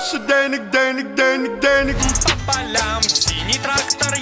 больше денег, денег, денег, денег. Пополям синий трактор